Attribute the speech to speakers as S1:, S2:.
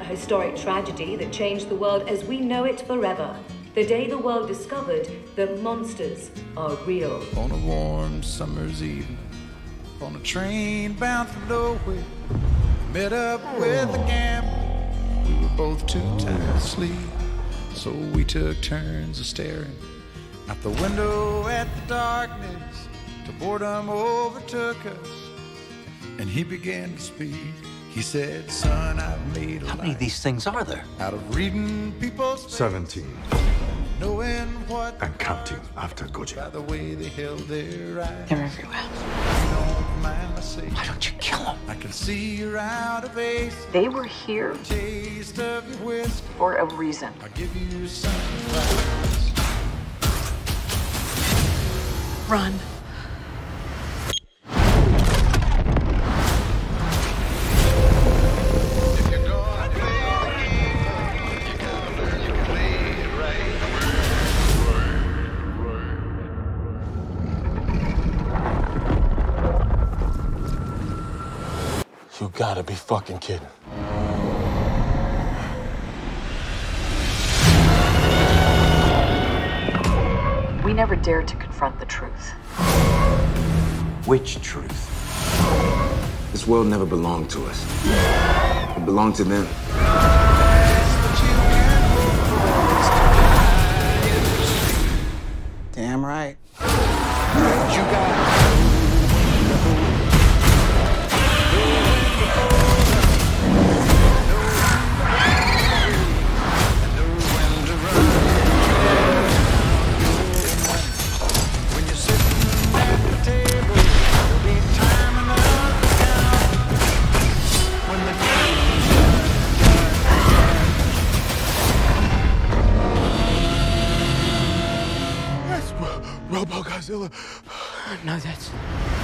S1: a historic tragedy that changed the world as we know it forever. The day the world discovered that monsters are real.
S2: On a warm summer's evening, on a train bound for nowhere, met up with a gambler. We were both too tired to sleep, so we took turns of staring out the window at the darkness. Till boredom overtook us, and he began to speak. He said, Son, I've made a
S3: How many of these things are there?
S2: out of reading people's
S4: 17
S2: knowing what
S4: and counting after Goji.
S2: by the way they held their eyes.
S5: They're everywhere.
S2: Don't mind my
S3: Why don't you kill them?
S2: I can see you're out of ace.
S5: They were here
S2: Taste of your whiskey.
S5: for a reason.
S2: I'll give you some.
S5: Run.
S2: You gotta
S6: be fucking kidding.
S5: We never dared to confront the truth.
S7: Which truth? This world never belonged to us. It belonged to them.
S8: Damn right.
S2: You got
S6: Robo Godzilla.
S8: No, that's.